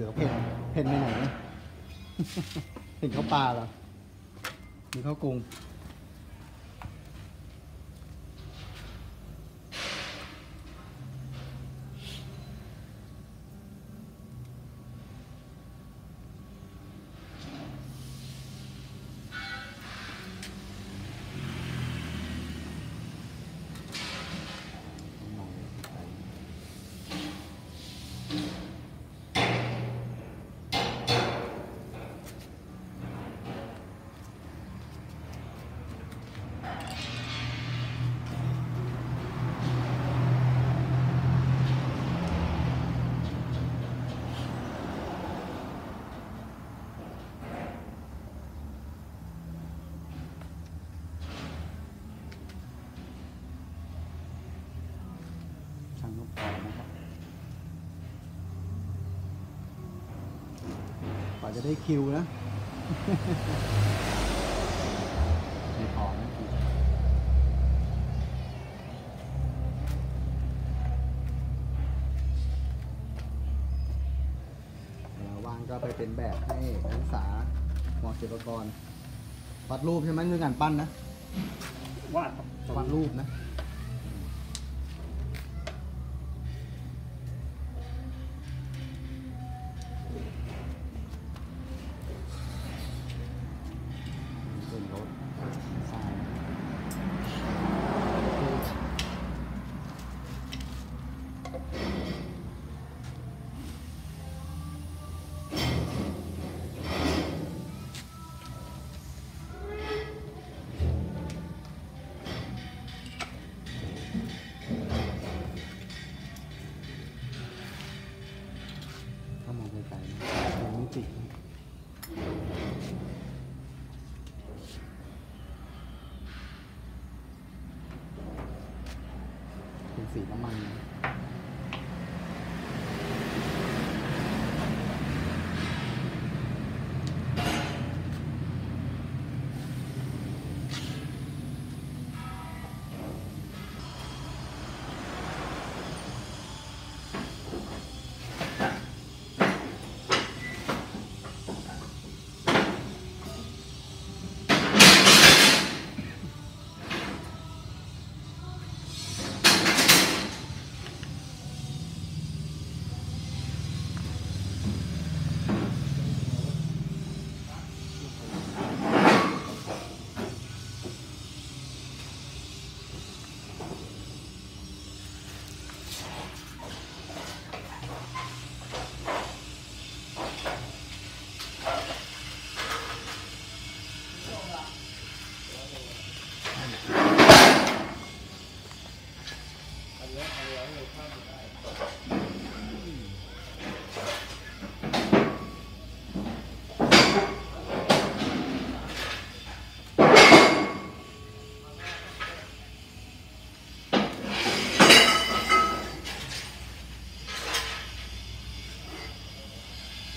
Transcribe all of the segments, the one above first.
สือเพ่นเพ่นไปไหนเห็นเขาปลาเหรอมีเขากรุง พอนะครับกว่าจะได้คิวนะไม่พอนะคิวเวลาว่างก็ไปเป็นแบบให้นักศึกษามอศิลปากรวาดรูปใช่ไหมคือการปั้นนะวาดครับวาดรูปนะ เ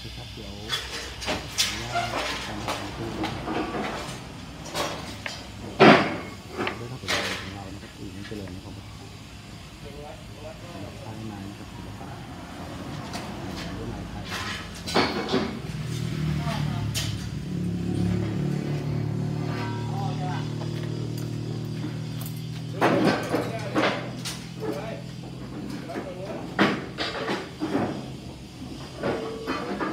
cái phát kiểu Hãy subscribe cho kênh Ghiền Mì Gõ Để không bỏ lỡ những video hấp dẫn